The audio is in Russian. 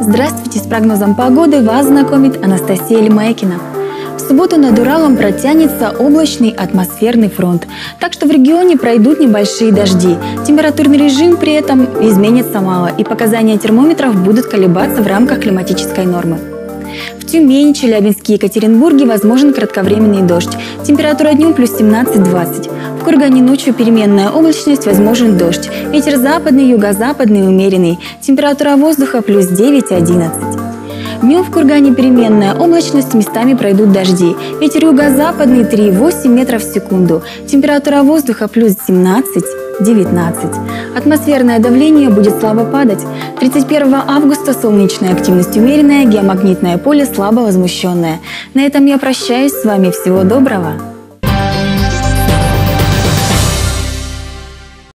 Здравствуйте, с прогнозом погоды вас знакомит Анастасия Лимайкина. В субботу над Уралом протянется облачный атмосферный фронт, так что в регионе пройдут небольшие дожди. Температурный режим при этом изменится мало, и показания термометров будут колебаться в рамках климатической нормы. В Тюмени, Челябинске и Екатеринбурге возможен кратковременный дождь. Температура днем плюс 17-20. Кургане ночью переменная облачность, возможен дождь. Ветер западный, юго-западный, умеренный. Температура воздуха плюс 9-11. Днем в Кургане переменная облачность, местами пройдут дожди. Ветер юго-западный 3,8 метров в секунду. Температура воздуха плюс 17 19. Атмосферное давление будет слабо падать. 31 августа солнечная активность умеренная, геомагнитное поле слабо возмущенное. На этом я прощаюсь с вами. Всего доброго!